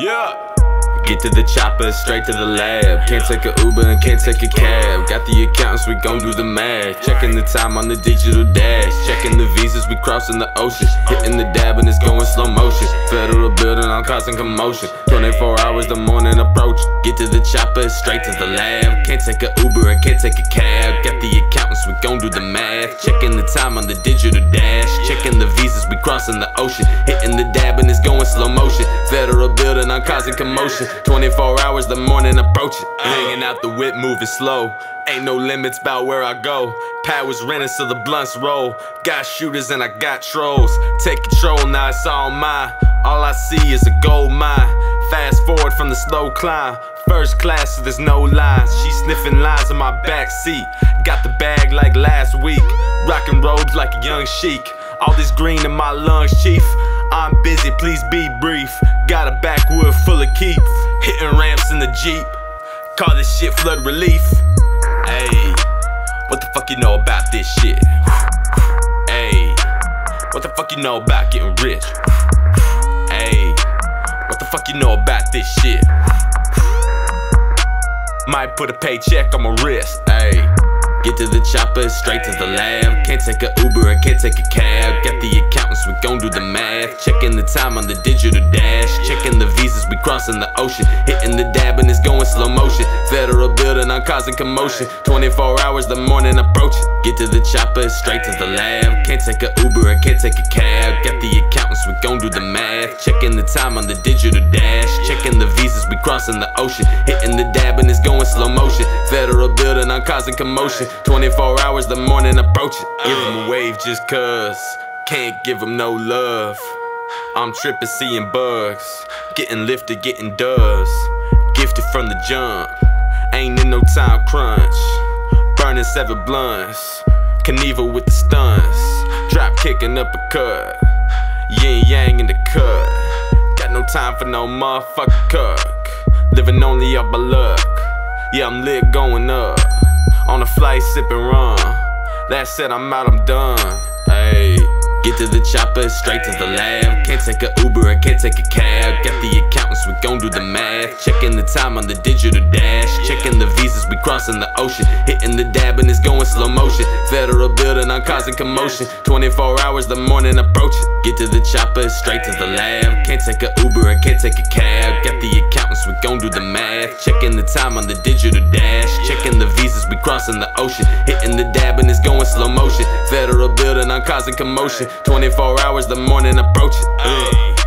Yeah. Get to the chopper, straight to the lab. Can't take a Uber and can't take a cab. Got the accountants, we gon' do the math. Checking the time on the digital dash. Checking the visas, we crossing the ocean. Hitting the dab and it's going slow motion. Federal building, I'm causing commotion. 24 hours, the morning approach. Get to the chopper, straight to the lab. Can't take a Uber and can't take a cab. Got the accountants, we gon' do the math. Checking the time on the digital dash. Checking the visas, we crossing the ocean. Hitting the dab and it's going slow motion. Federal building, I'm causing commotion. 24 hours, the morning approaching. Hanging out the whip, moving slow. Ain't no limits about where I go. Powers renting so the blunts roll. Got shooters and I got trolls. Take control, now it's all mine. All I see is a gold mine. Fast forward from the slow climb. First class, so there's no lines. She sniffing lines in my back seat. Got the bag like last week. Rocking robes like a young sheik. All this green in my lungs, chief. I'm busy, please be brief. Got a backwood full of kief. Hitting ramps in the Jeep. Call this shit flood relief. Hey, what the fuck you know about this shit? Hey, what the fuck you know about getting rich? Hey, what the fuck you know about this shit? Might put a paycheck on my wrist. Hey. Get to the chopper, straight to the lab. Can't take a Uber can't take a cab. Got the accountants, we gon' do the math. Checking the time on the digital dash. Checking the visas, we crossing the ocean. Hitting the dab and it's going slow motion. Federal building, I'm causing commotion. 24 hours, the morning approaching. Get to the chopper, straight to the lab. Can't take a Uber can't take a cab. Got the accountants, we gon' do the math. Checking the time on the digital dash. Checking the ocean. Hitting the dab and it's going slow motion. Federal building, I'm causing commotion. 24 hours, the morning approaching. Give a wave just cuz. Can't give him no love. I'm tripping, seeing bugs. Getting lifted, getting dubs. Gifted from the jump. Ain't in no time crunch. Burning seven blunts. Knievel with the stunts. Drop kicking uppercut. Yin yang in the cut. Got no time for no motherfucker cook. Living only off my luck. Yeah, I'm lit going up. On a flight sipping rum. That said, I'm out, I'm done. Ayy. Get to the chopper, straight to the lab. Can't take a Uber and can't take a cab. Got the accountants, we gon' do the math. Checking the time on the digital dash. Checking the visas, we crossing the ocean. Hitting the dab and it's going slow motion. Federal building, I'm causing commotion. 24 hours, the morning approaching. Get to the chopper, straight to the lab. Can't take a Uber and can't take a cab. Got the accountants, we gon' do the math. Checking the time on the digital dash. Checking the visas, we crossing the ocean. Hitting the dab and it's going slow motion. Federal building, I'm causing commotion. 24 hours, the morning approaches. Ugh.